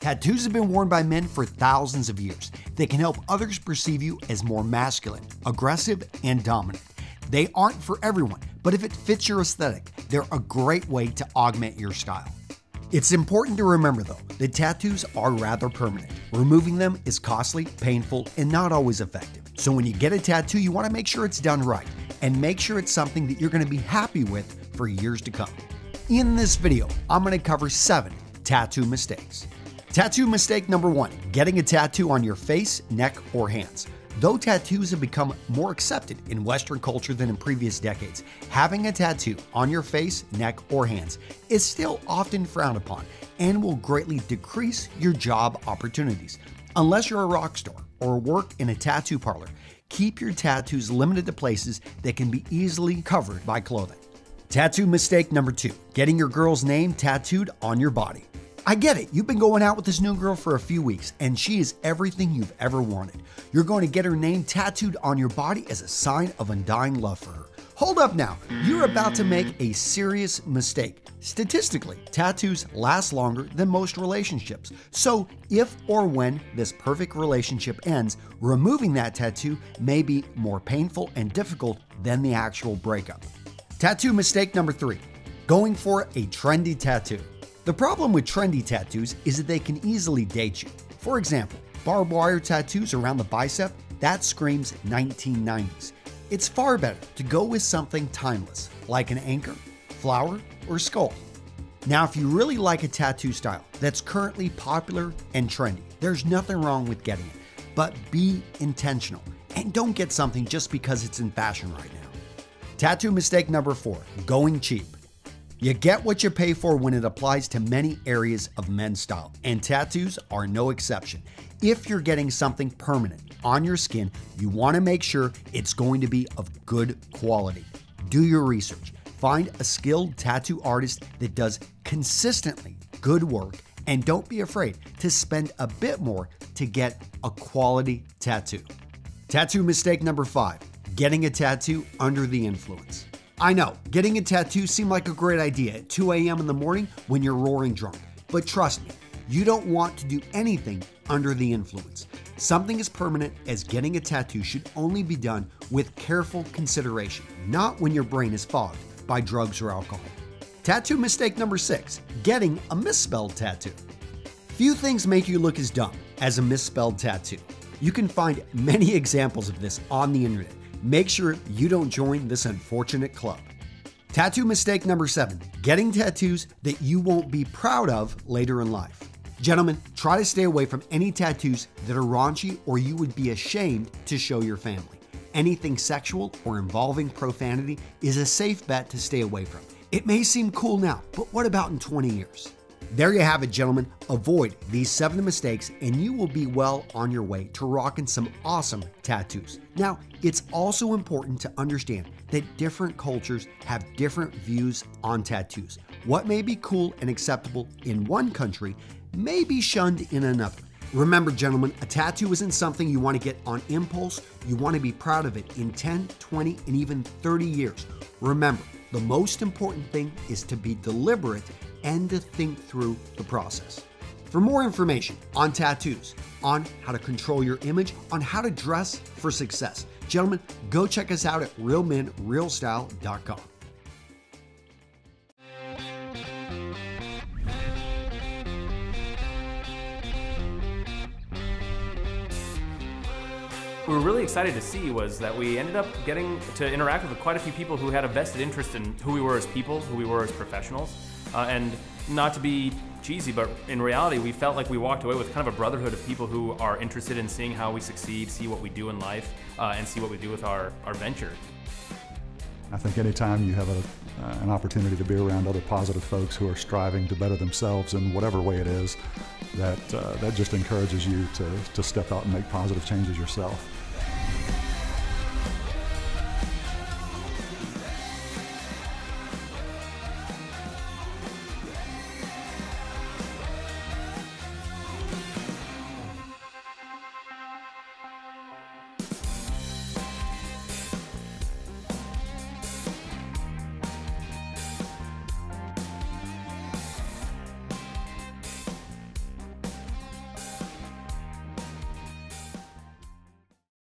Tattoos have been worn by men for thousands of years. They can help others perceive you as more masculine, aggressive, and dominant. They aren't for everyone, but if it fits your aesthetic, they're a great way to augment your style. It's important to remember though that tattoos are rather permanent. Removing them is costly, painful, and not always effective. So when you get a tattoo, you want to make sure it's done right and make sure it's something that you're going to be happy with for years to come. In this video, I'm going to cover seven tattoo mistakes. Tattoo mistake number one getting a tattoo on your face, neck, or hands. Though tattoos have become more accepted in Western culture than in previous decades, having a tattoo on your face, neck, or hands is still often frowned upon and will greatly decrease your job opportunities. Unless you're a rock star or work in a tattoo parlor, keep your tattoos limited to places that can be easily covered by clothing. Tattoo mistake number two getting your girl's name tattooed on your body. I get it. You've been going out with this new girl for a few weeks, and she is everything you've ever wanted. You're going to get her name tattooed on your body as a sign of undying love for her. Hold up now. You're about to make a serious mistake. Statistically, tattoos last longer than most relationships. So, if or when this perfect relationship ends, removing that tattoo may be more painful and difficult than the actual breakup. Tattoo mistake number three going for a trendy tattoo. The problem with trendy tattoos is that they can easily date you. For example, barbed wire tattoos around the bicep, that screams 1990s. It's far better to go with something timeless, like an anchor, flower, or skull. Now, if you really like a tattoo style that's currently popular and trendy, there's nothing wrong with getting it. But be intentional and don't get something just because it's in fashion right now. Tattoo mistake number four going cheap. You get what you pay for when it applies to many areas of men's style, and tattoos are no exception. If you're getting something permanent on your skin, you want to make sure it's going to be of good quality. Do your research. Find a skilled tattoo artist that does consistently good work, and don't be afraid to spend a bit more to get a quality tattoo. Tattoo mistake number five getting a tattoo under the influence. I know, getting a tattoo seemed like a great idea at 2 a.m. in the morning when you're roaring drunk. But trust me, you don't want to do anything under the influence. Something as permanent as getting a tattoo should only be done with careful consideration, not when your brain is fogged by drugs or alcohol. Tattoo mistake number six getting a misspelled tattoo. Few things make you look as dumb as a misspelled tattoo. You can find many examples of this on the internet. Make sure you don't join this unfortunate club. Tattoo mistake number seven getting tattoos that you won't be proud of later in life. Gentlemen, try to stay away from any tattoos that are raunchy or you would be ashamed to show your family. Anything sexual or involving profanity is a safe bet to stay away from. It may seem cool now, but what about in 20 years? There you have it, gentlemen. Avoid these seven mistakes, and you will be well on your way to rocking some awesome tattoos. Now, it's also important to understand that different cultures have different views on tattoos. What may be cool and acceptable in one country may be shunned in another. Remember, gentlemen, a tattoo isn't something you want to get on impulse. You want to be proud of it in 10, 20, and even 30 years. Remember, the most important thing is to be deliberate and to think through the process. For more information on tattoos, on how to control your image, on how to dress for success, gentlemen, go check us out at realmenrealstyle.com. we were really excited to see was that we ended up getting to interact with quite a few people who had a vested interest in who we were as people, who we were as professionals. Uh, and not to be cheesy, but in reality, we felt like we walked away with kind of a brotherhood of people who are interested in seeing how we succeed, see what we do in life, uh, and see what we do with our, our venture. I think anytime you have a, uh, an opportunity to be around other positive folks who are striving to better themselves in whatever way it is, that, uh, that just encourages you to, to step out and make positive changes yourself.